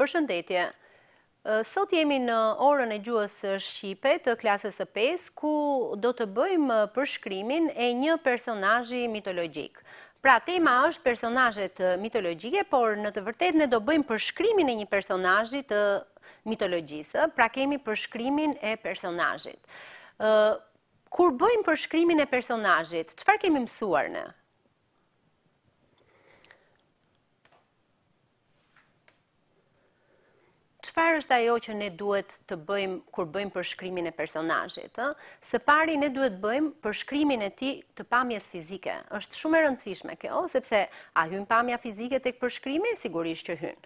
Përshëndetje. Sot jemi në orën e gjuhës shqipe të klasës së pesë, ku do të bëjmë përshkrimin e një personazhi mitologjik. Pra, tema është personazhet mitologjike, por në të vërtetë ne do bëjmë përshkrimin e një personazhi të mitologjisë, ë, pra kemi përshkrimin e personazhit. Ë, kur bëjmë përshkrimin e personazhit, çfarë kemi mësuar ne? Çfarë është ajo që ne duhet të bëjmë kur bëjmë përshkrimin e personazhit, ë? Së pari ne duhet të bëjmë përshkrimin e tij të pamjes fizike. Është shumë e rëndësishme kjo, sepse a hyn pamja fizike tek përshkrimi? Sigurisht që hyn.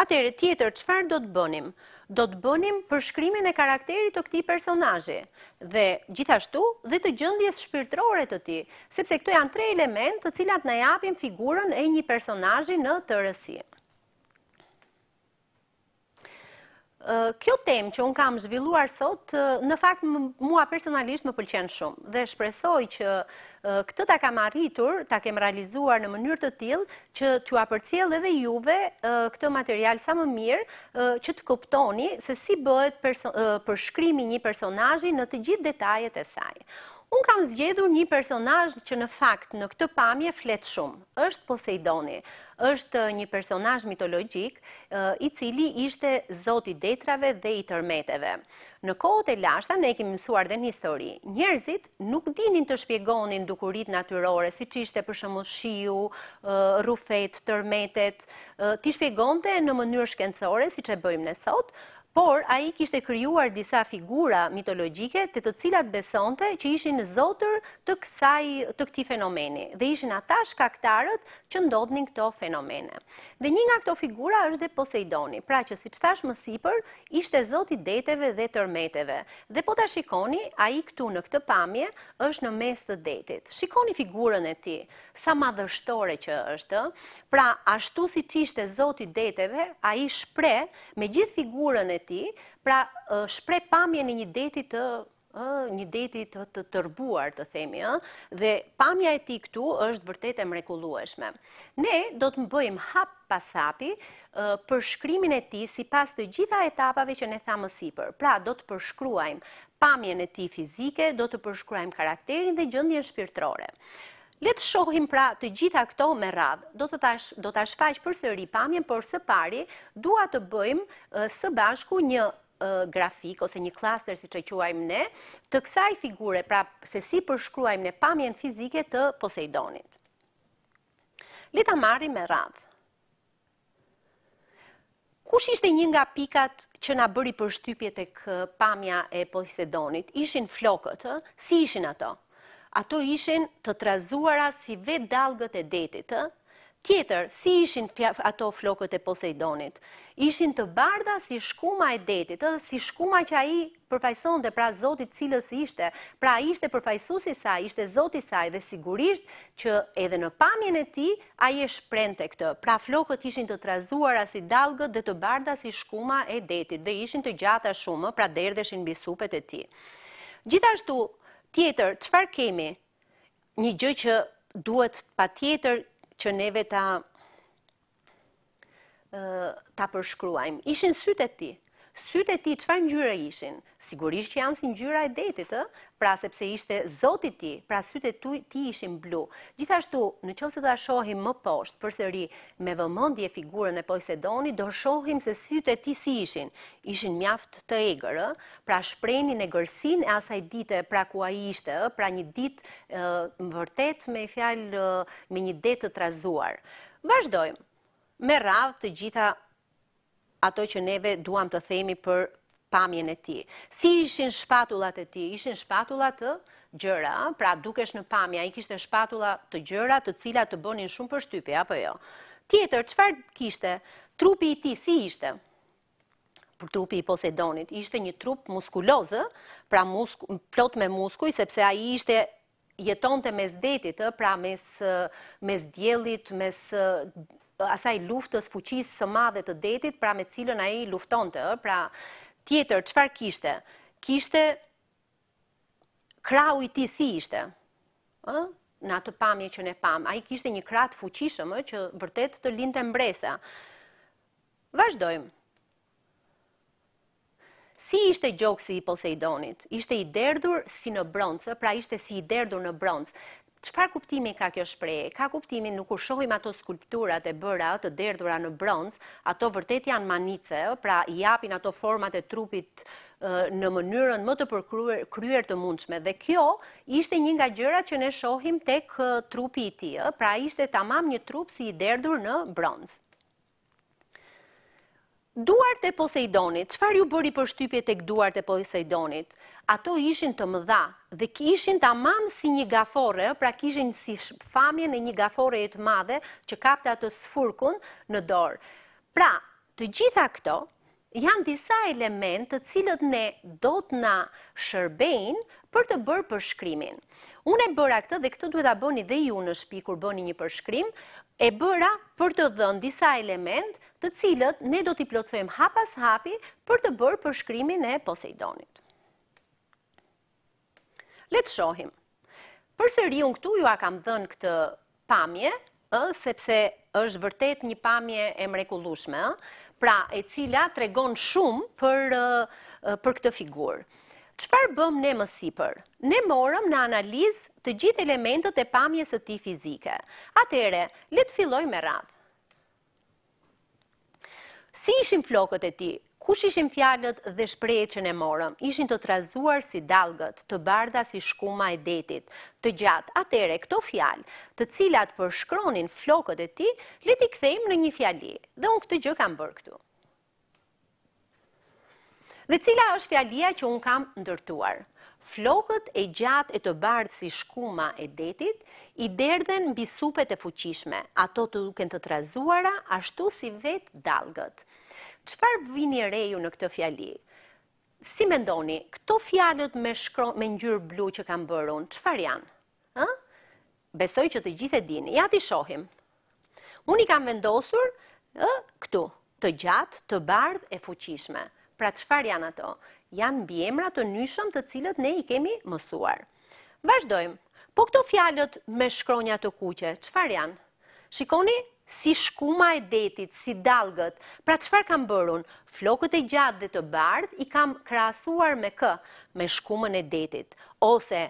Atëherë, tjetër, çfarë do të bënim? Do të bënim përshkrimin e karakterit të këtij personazhi dhe gjithashtu dhe të gjendjes shpirtërore të tij, Sepse këto janë tre elementë të cilat na japin figurën e një personazhi në tërësi. Kjo temë që unë kam zhvilluar sot, në fakt mua personalisht më pëlqen shumë dhe shpresoj që këtë ta kam arritur, ta kem realizuar në mënyrë të tillë që t'jua përcjell edhe juve këtë material sa më mirë që të kuptoni se si bëhet përshkrimi një personazhi në të gjithë detajet e saj. Unë kam zgjedhur një personazh që në fakt në këtë pamje flet shumë. Është Poseidoni. Është një personazh mitologjik, i cili ishte zot i detrave dhe i tërmeteve. Në kohët e lashta ne e kemi mësuar dhe në histori. Njerëzit nuk dinin të shpjegonin dukuritë natyrore, siç ishte për shembull shiu, rrufetë, tërmetet, t'i shpjegonte në mënyrë shkencore siç e bëjmë ne sot, Por, ai kishte krijuar disa figura mitologjike te të cilat besonte që ishin zotër të këtij fenomeni dhe ishin ata shkaktarët që ndodhnin këto fenomene. Dhe një nga këto figura është dhe Poseidoni, pra që siç thashë më sipër, ishte zot i deteve dhe tërmeteve. Dhe po ta shikoni, ai këtu në këtë pamje është në mes të detit. Shikoni figurën e tij, sa madhështore që është, ë? Pra, ashtu siç ishte zot i deteve, ai shpreh Me gjithë figurën e tij, pra shpreh pamjen e një deti të një deti të të tërbuar, të themi, ë, dhe pamja e tij këtu është vërtet e mrekullueshme. Ne do të bëjmë hap pas hapi përshkrimin e tij sipas të gjitha etapave që ne thamë sipër. Pra, do të përshkruajmë pamjen e tij fizike, do të përshkruajmë karakterin dhe gjendjen shpirtërore. Le të shohim pra të gjitha këto me radhë. Do ta shfaq përsëri pamjen, por së pari dua të bëjmë së bashku një grafik ose një klaster siç e quajmë ne, të kësaj figure, pra se si përshkruajmë ne pamjen fizike të Poseidonit. Le ta marrim me radhë. Kush ishte një nga pikat që na bëri përshtypje tek pamja e Poseidonit? Ishin flokët, ë? Si ishin ato? Ato ishin të trazuara si vetë dallgët e detit, ë? Tjetër, si ishin ato flokët e Poseidonit? Ishin të bardha si shkuma e detit, ë, si shkuma që ai përfaqësonte pra Zoti të cilës ishte, pra ai ishte përfaqësuesi i saj, ishte Zoti i saj dhe sigurisht që edhe në pamjen e tij ai e shprehte këtë, pra flokët ishin të trazuara si dallgët dhe të bardha si shkuma e detit dhe ishin të gjata shumë, ë, pra derdheshin mbi supet e tij. Gjithashtu, tjetër, çfarë kemi? Një gjë që duhet patjetër që neve ta ta përshkruajmë. Ishin sytë e tij. Sytë e tij, çfarë ngjyre ishin? Sigurisht që janë si ngjyra e detit, ë? pra sepse ishte zoti i tij, pra sytë e tij ishin blu. Gjithashtu, në qoftë se do ta shohim më poshtë, përsëri me vëmendje figurën e Poseidonit, do shohim se sytë e tij si ishin. Ishin mjaft të egër, ë? pra shprehnin egërsinë e asaj dite pra ku ai ishte, ë? pra një ditë me vërtet me fjalë me një det të trazuar. Vazhdojmë me radhë të gjitha ato që neve duam të themi për pamjen e tij. Si ishin shpatullat e tij? Ishin shpatulla të gjëra, pra dukesh në pamje, ai kishte shpatulla të gjëra, të cilat të bënin shumë përshtypje apo jo? Tjetër, çfarë kishte? Trupi i tij si ishte? pra trupi i Poseidonit. Ishte një trup muskuloz, pra plot me muskuj, sepse ai ishte jetonte mes detit, ë, pra mes diellit, mes asaj luftës fuqisë së madhe të detit, pra me të cilën ai luftonte, ë, pra tjetër çfarë kishte? Kishte krahu i tij si ishte? Ë, në atë pamje që ne pamë, ai kishte një krah të fuqishëm, ë, që vërtet të linte mbresa. Vazhdojmë. Si ishte gjoksi i Poseidonit? Ishte i derdhur si në bronc, ë, pra ishte si i derdhur në bronc. Çfarë kuptimi ka kjo shprehje? Ka kuptimin ne kur shohim ato skulpturat e bëra, ë, të derdhura në bronc, ato vërtet janë mahnitëse, ë, pra i japin ato format e trupit, ë, në mënyrën më të përkryer, kryer të mundshme. Dhe kjo ishte një nga gjërat që ne shohim tek trupi i tij, ë, pra ishte tamam një trup si i derdhur në bronc. Duart e Poseidonit Çfarë ju bëri përshtypje tek duart e Poseidonit? Ato ishin të mëdha dhe ishin tamam si një gaforre, ë, pra kishin si pamjen e një gaforreje të madhe që kapte atë sfurkun në dorë. Pra, të gjitha këto Janë disa elementë të cilët ne do të na shërbejnë për të bërë përshkrimin. Unë e bëra këtë dhe këtë duhet ta bëni dhe ju në shpi kur bëni një përshkrim, e bëra për të dhënë disa elementë të cilët ne do t'i plotësojmë hap pas hapi për të bërë përshkrimin e Poseidonit. Le të shohim. Përsëri unë këtu jua kam dhënë këtë pamje, ë, sepse është vërtet një pamje e mrekullueshme, ë, pra e cila tregon shumë për për këtë figurë. Çfarë bëmë ne më sipër? Ne morëm në analizë të gjithë elementët e pamjes së tij fizike. Atëherë, le të fillojmë me radhë. Si ishin flokët e tij? Kush ishin fjalët dhe shprehjet që ne morëm? Ishin të trazuar si dallgët, të bardha si shkuma e detit, të gjatë. Atëherë, këto fjalë, të cilat përshkronin flokët e tij, le t'i kthejmë në një fjali. Dhe unë këtë gjë kam bërë këtu. Dhe cila është fjalia që unë kam ndërtuar? Flokët e gjatë e të bardhë si shkuma e detit, i derdhen mbi supet e fuqishme, ato të duken të trazuara ashtu si vetë dallgët. Çfarë vini re ju në këtë fjali? Si mendoni, këto fjalët me, shkro, me ngjyrë blu që kam bërë unë, çfarë janë? Ë? Besoj që të gjithë e dini. Ja t'i shohim. Unë i kam vendosur ë këtu, të gjatë, të bardhë e fuqishme. Pra çfarë janë ato? Janë mbiemra të nyjshëm të cilët ne i kemi mësuar. Vazhdojmë. Po këto fjalët me shkronja të kuqe, çfarë janë? Shikoni si shkuma e detit, si dallgët. Pra çfarë kam bërë unë? Flokët e gjatë dhe të bardhë i kam krahasuar me kë? Me shkumën e detit. Ose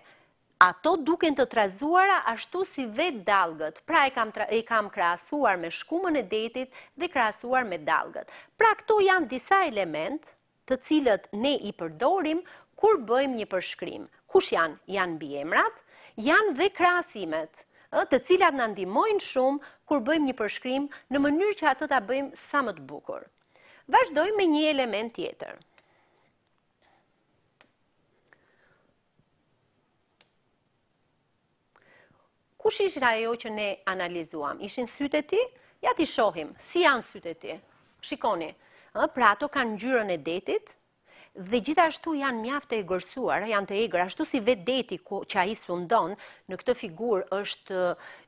Ato duken të trazuara ashtu si vetë dallgët, pra e kam e kam krahasuar me shkumën e detit dhe krahasuar me dallgët. Pra këto janë disa elementë të cilët ne i përdorim kur bëjmë një përshkrim. Kush janë? Janë mbiemrat, janë dhe krahasimet, ë të cilat na ndihmojnë shumë kur bëjmë një përshkrim në mënyrë që atë ta bëjmë sa më të bukur. Vazhdojmë me një element tjetër. Kush ishte ajo që ne analizuam? Ishin sytë e tij? Ja t'i shohim, si janë sytë e tij? Shikoni, pra ato kanë ngjyrën e detit, dhe gjithashtu janë mjaft të egërsuar, janë të egër, ashtu si vetë deti ku, që ai sundon, në këtë figurë është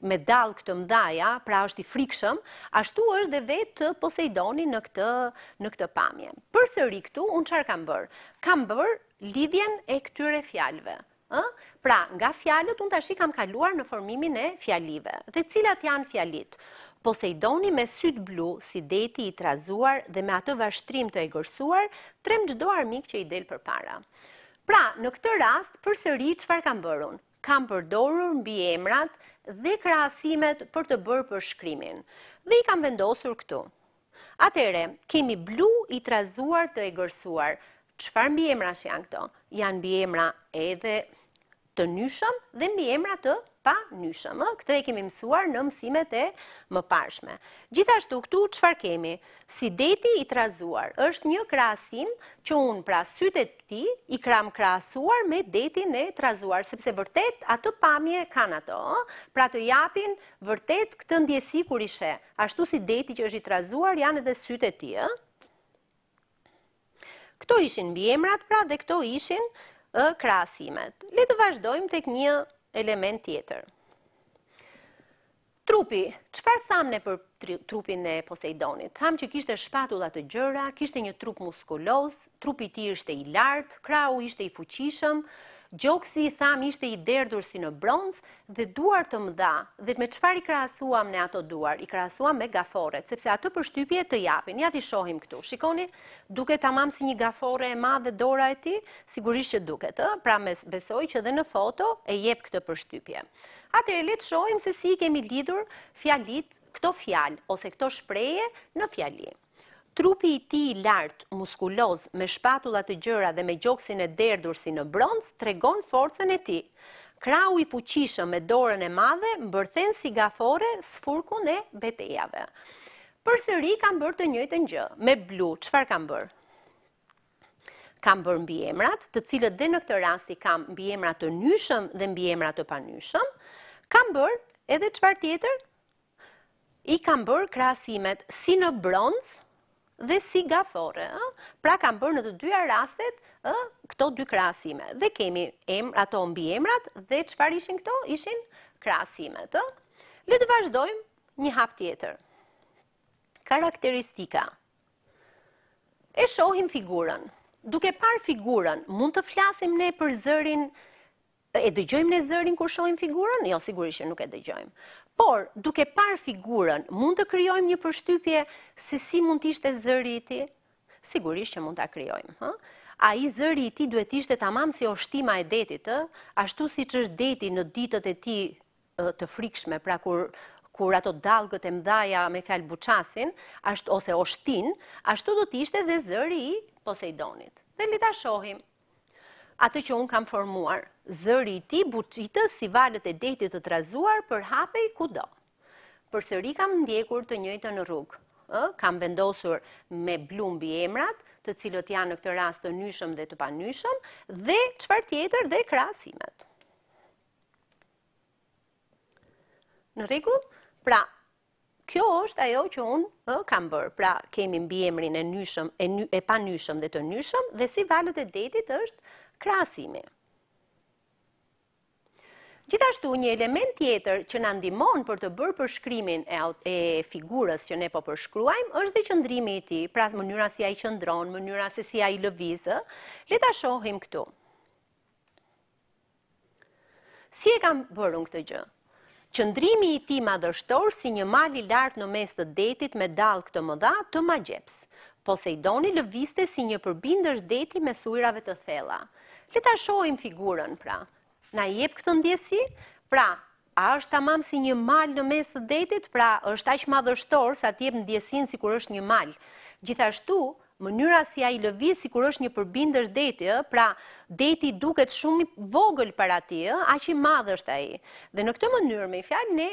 me dallgë të mëdhaja, pra është i frikshëm, ashtu është dhe vetë Poseidoni në këtë, në këtë pamje. Përsëri këtu, unë çarë kam bërë? Kam bërë lidhjen e këtyre fjalëve, ë? Pra, nga fjalët unë tash i kam kaluar në formimin e fjalive. Dhe cilat janë fjalit? Poseidoni me sytë blu si deti i trazuar dhe me atë vashtrim të egërsuar, tremb çdo armik që i del përpara. Pra, në këtë rast, përsëri çfarë kam bërë unë? Kam përdorur mbiemrat dhe krahasimet për të bërë përshkrimin. Dhe i kam vendosur këtu. Atëherë, kemi blu i trazuar të egërsuar. Çfarë mbiemrash janë këto? Janë mbiemra edhe të nyshëm dhe mbiemra të panyshëm. Këtë e kemi mësuar në mësimet e mëparshme. Gjithashtu këtu çfarë kemi? Si deti i trazuar, është një krahasim që unë pra sytë e tij i kam krahasuar me detin e trazuar, sepse vërtet ato pamje kanë ato, pra të japin Vërtet këtë ndjesi kur i sheh, ashtu si deti që është i trazuar janë edhe sytë e tij, ëh? Këto ishin mbiemrat pra dhe këto ishin ë krahasimet. Le të vazhdojmë tek një element tjetër. Trupi, çfarë thamë ne për trupin e Poseidonit? Thamë që kishte shpatulla të gjëra, kishte një trup muskuloz, Trupi i tij ishte i lartë, krahu ishte i fuqishëm, gjoksi i thamë ishte i derdhur si në bronz dhe duar të mëdha, dhe me çfarë i krahasuam ne ato duar? I krahasuam me gaforret, sepse ato përshtypje të japin. Ja t'i shohim këtu. Shikoni? Duket tamam si një gaforre e madhe dora e tij? Sigurisht që duket, ë? Pra mes, besoj që dhe në foto e jep këtë përshtypje. Atëherë le të shohim se si i kemi lidhur fjalitë, këto fjalë ose këto shprehje në fjali. Trupi i tij i lartë, muskuloz, me shpatulla të gjëra dhe me gjoksin e derdhur si në bronz, tregon forcën e tij. Krahu i fuqishëm me dorën e madhe mbërthen si gaforre sfurkun e betejave. Përsëri kam bërë të njëjtën gjë. Me blu, çfarë kam bërë? Kam bërë mbiemrat, të cilët dhe në këtë rast i kam mbiemra të nyshëm dhe mbiemra të panyshëm. Kam bërë edhe çfarë tjetër? I kam bërë krahasimet si në bronz dhe si gaforre, ë? Pra kam bërë në të dyja rastet, ë, këto dy krahasime. Dhe kemi em, ato mbiemrat dhe çfarë ishin këto? Ishin krahasimet, ë? Le të vazhdojmë një hap tjetër. Karakteristika. E shohim figurën. Duke parë figurën, mund të flasim ne për zërin E dëgjojmë ne zërin kur shohim figurën? Jo, sigurisht që nuk e dëgjojmë. Por, duke parë figurën, mund të krijojmë një përshtypje se si mund të ishte zëri i tij? Sigurisht që mund ta krijojmë, ha? Ai zëri i tij duhet të ishte tamam si oshtima e detit, ë? Ashtu siç është deti në ditët e tij të frikshme, pra kur kur ato dallgët e mëdhaja me fjalë buçasin, ashtu ose oshtijnë, ashtu do të ishte dhe zëri i Poseidonit. Dhe le ta shohim. Atë që unë kam formuar, zëri i tij buçitës si valët e detit të trazuar përhapej kudo. Përsëri kam ndjekur të njëjtën rrugë. Ë, kam vendosur me blu mbiemrat, të cilët janë në këtë rast të nyjshëm dhe të panyjshëm, dhe çfarë tjetër dhe krahasimet. Në rregull? Pra, Kjo është ajo që unë ë, kam bërë. Pra, kemi mbiemrin e nyjshëm, e, ny, e panyjshëm dhe të nyjshëm, dhe si valët e detit është krahasimi. Gjithashtu, një element tjetër që na ndihmon për të bërë përshkrimin e, e figurës që ne po përshkruajmë, është dhe qëndrimi i tij, pra mënyra si ai qëndron, mënyra se si ai lëviz, le ta shohim këtu. Si e kam bërë unë këtë gjë? Qëndrimi i tij madhështor si një mal i lartë në mes të detit me dallgë të mëdha të magjeps. Poseidoni lëvizte si një përbindësh deti mes ujërave të thella. Le ta shohim figurën, pra. Na jep këtë ndjesi? Pra, A është tamam si një mal në mes të detit, pra është aq madhështor sa të jep ndjesinë sikur është një mal. Gjithashtu, mënyra si ai lëviz sikur është një përbindësh deti, ë, pra deti duket shumë i vogël para tij, ë, aq i madh është ai. Dhe në këtë mënyrë, me fjalë ne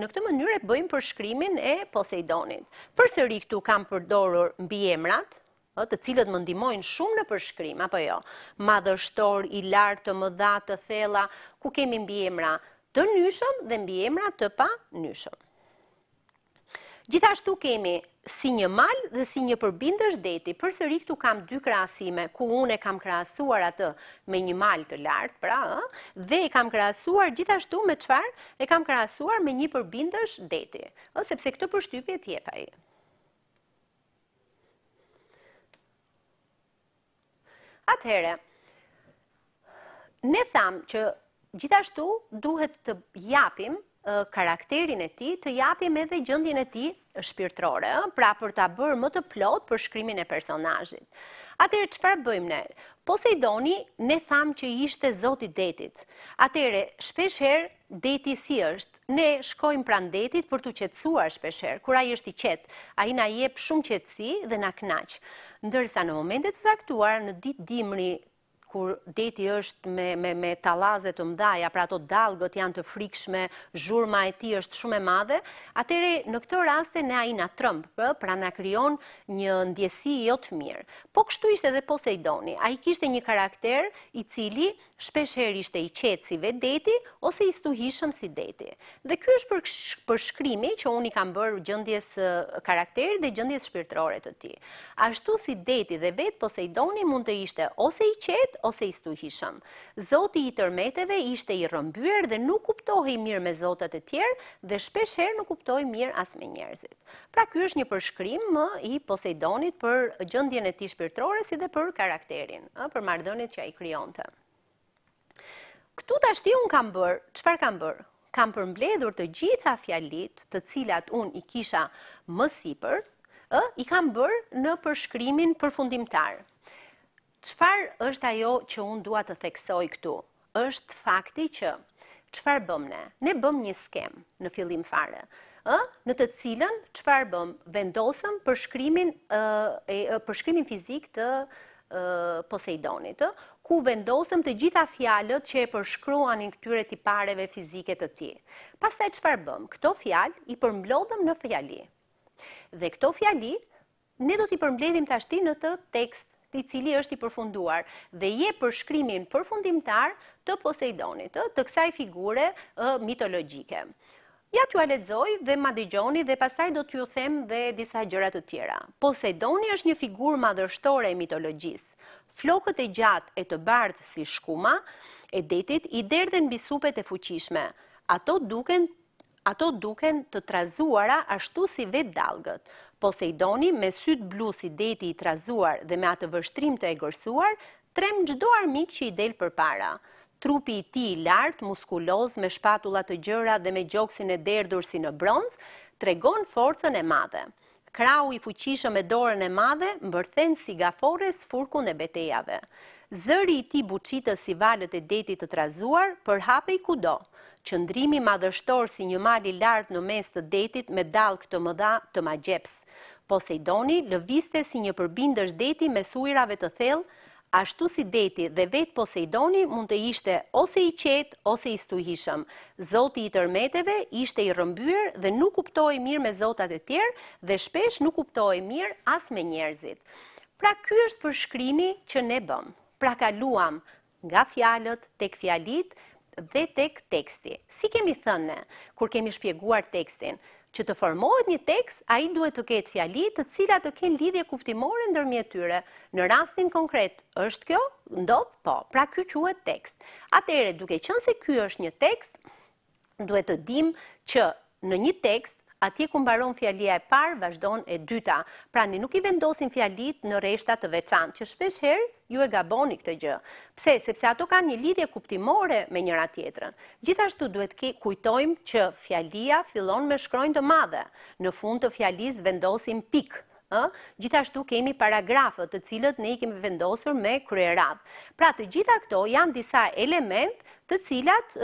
në këtë mënyrë e bëjmë përshkrimin e Poseidonit. Përsëri këtu kam përdorur mbiemrat, ë të cilët më ndihmojnë shumë në përshkrim, apo jo, madhështor, i lartë, të mëdha, të thella, ku kemi mbiemra të nyjshëm dhe mbiemra të panyjshëm. Gjithashtu kemi si një mal dhe si një përbindësh deti. Përsëri këtu kam dy krahasime, ku unë e kam krahasuar atë me një mal të lartë, pra, dhe e kam krahasuar gjithashtu me çfarë, e kam krahasuar me një përbindësh deti, sepse këtë përshtypje të jep ai. Atëhere, ne thamë që gjithashtu duhet të japim karakterin e tij, të japim edhe gjendjen e tij shpirtërore, pra për ta bërë më të plotë përshkrimin e personazhit. Atëhere, çfarë bëjmë ne? Poseidoni, ne thamë që ishte zoti i detit. Atëhere, shpeshherë, deti si është, Ne shkojmë pranë detit për t'u qetësuar shpeshherë, kur ai është i qetë. Ai na jep shumë qetësi dhe na kënaq. Ndërsa në momente të caktuara në ditë dimri, kur deti është me, me, me tallaze të mëdhaja, pra ato dallgët janë të frikshme, zhurma e tij është shumë e madhe, atëhere në këto raste ne ai na tremb, pra, pra na krijon një ndjesi jo të mirë. Po kështu ishte dhe Poseidoni, ai kishte një karakter i cili Shpesh herë ishte i qetë si vetë deti, ose i stuhishëm si deti. Dhe ky është përshkrimi që unë i kam bërë gjendjes, karakterit dhe gjendjes shpirtërore të tij. Ashtu si deti dhe vetë Poseidoni mund të ishte ose i qetë, ose i stuhishëm. Zoti i tërmeteve ishte i rrëmbyer dhe nuk kuptohej mirë me zotat e tjerë dhe shpesh herë nuk kuptohej mirë as me njerëzit. Pra ky është një përshkrim i Poseidonit për gjendjen e tij shpirtërore si dhe për karakterin, për marrëdhëniet që ai krijonte. Këtu tashti unë kam bërë, çfarë kam bërë? Kam përmbledhur të gjitha fjalitë të cilat unë i kisha më sipër, i kam bërë në përshkrimin përfundimtar. Çfarë është ajo që unë dua të theksoj këtu, është fakti që çfarë bëmë ne? Ne bëmë një skemë në fillim fare, ë, në të cilën çfarë bëmë? Vendosëm përshkrimin e përshkrimin fizik të Poseidonit, ë, ku vendosëm të gjitha fjalët që e përshkruanin këtyre tipareve fizike të tij. Pastaj çfarë bëmë? Këto fjalë i përmblodhëm në fjali. Dhe këto fjali Ne do t'i përmbledhim tashti në të tekst i cili është i përfunduar dhe jep përshkrimin përfundimtar të Poseidonit, ë, të kësaj figure, ë, mitologjike. Ja t'jua lexoj dhe ma dëgjoni dhe pastaj do t'ju them dhe disa gjëra të tjera. Poseidoni është një figurë madhështore e mitologjisë. Flokët e gjatë e të bardhë si shkuma e detit i derdhen mbi supet e fuqishme. Ato duken Ato duken të trazuara ashtu si vetë dallgët. Poseidoni, me sytë blu si deti i trazuar dhe me atë vështrim të egërsuar, tremb çdo armik që i del përpara. Trupi i tij i lartë, muskuloz, me shpatulla të gjëra dhe me gjoksin e derdhur si në bronz, tregon forcën e madhe. Krahu i fuqishëm me dorën e madhe mbërthen si gaforre sfurkun e betejave. Zëri i tij buçitës si valët e detit të trazuar përhapej kudo. Qëndrimi madhështor si një mal i lartë në mes të detit me dallgë të mëdha të magjeps. Poseidoni lëvizte si një përbindësh deti mes ujërave të thellë, Ashtu si deti dhe vetë Poseidoni mund të ishte ose i qetë ose i stuhishëm, zoti i tërmeteve ishte i rrëmbyer dhe nuk kuptohej mirë me zotat e tjerë dhe shpesh nuk kuptohej mirë as me njerëzit. Pra ky është përshkrimi që ne bëmë. Pra kaluam nga fjalët tek fjalitë dhe tek teksti. Si kemi thënë ne, kur kemi shpjeguar tekstin, që të formohet një tekst, ai duhet të ketë fjali të cilat të kenë lidhje kuptimore ndërmjet tyre. Në rastin konkret, është kjo? Ndodh? Po. Pra ky quhet tekst. Atëherë, duke qenë se ky është një tekst, duhet të dimë që Në një tekst, atje ku mbaron fjalia e parë, vazhdon e dyta. Pra ne nuk i vendosim fjalitë në rreshta të veçantë, që shpesh herë ju e gaboni këtë gjë. Pse? Sepse ato kanë një lidhje kuptimore me njëra-tjetrën. Gjithashtu duhet të kujtojmë që fjalia fillon me shkronjë të madhe. Në fund të fjalisë vendosim pikë, ë? Gjithashtu kemi paragrafët, të cilat ne i kemi vendosur me kryeradhë. Pra të gjitha këto janë disa elementë të cilat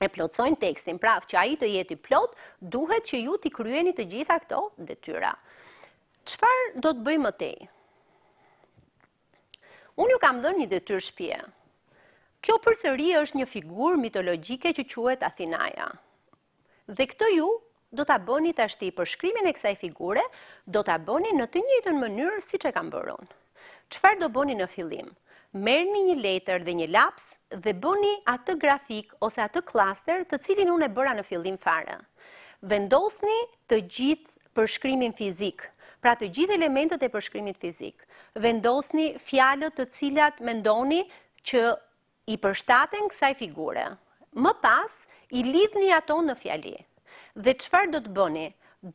e plotësojnë tekstin, pra që ai të jetë i plotë, duhet që ju t'i kryeni të gjitha këto detyra. Çfarë do të bëjmë tej? Unë ju kam dhënë një detyrë shpie. Kjo përsëri është një figurë mitologjike që quhet Athinaja. Dhe këtë ju Do ta bëni tashti përshkrimin e kësaj figure, do ta bëni në të njëjtën mënyrë siç e kam bërë unë. Çfarë do bëni në fillim? Merrni një letër dhe një laps dhe bëni atë grafik ose atë klaster të cilin unë e bëra në fillim fare. Vendosni të gjithë përshkrimin fizik, pra të gjithë elementet e përshkrimit fizik. Vendosni fjalët të cilat mendoni që I përshtaten kësaj figure. Më pas, i lidhni ato në fjali. Dhe çfarë do të bëni?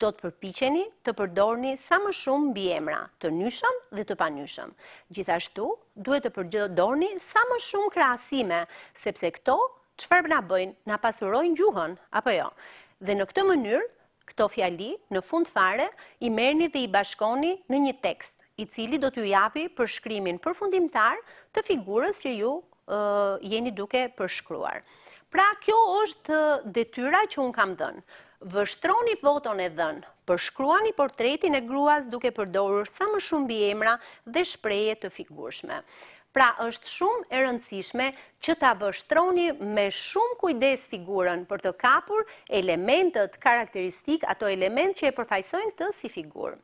Do të përpiqeni të përdorni sa më shumë mbiemra, të nyjshëm dhe të panyjshëm. Gjithashtu, duhet të përdorni sa më shumë krahasime, sepse këto çfarë na bëjnë? Na pasurojnë gjuhën, apo jo? Dhe në këtë mënyrë, Këto fjali, në fund fare, i merrni dhe i bashkoni në një tekst, i cili do t'ju japi përshkrimin përfundimtar të figurës që ju jeni duke përshkruar. Pra, kjo është detyra që unë kam dhënë. Vështroni foton e dhënë, përshkruani portretin e gruas duke përdorur sa më shumë mbiemra dhe shprehje të figurshme. Pra është shumë e rëndësishme që ta vështroni me shumë kujdes figurën për të kapur elementet karakteristikë, ato elementë që e përfaqësojnë këtë si figurë.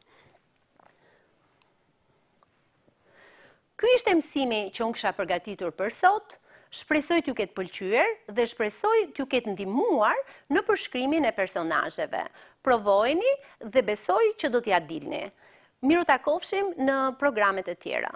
Ky ishte mësimi që unë kisha përgatitur për sot, shpresoj t'ju ketë pëlqyer dhe shpresoj t'ju ketë ndihmuar në përshkrimin e personazheve. Provojeni dhe besoj që do t'ia dilni. Mirutakofshim në programet e tjera.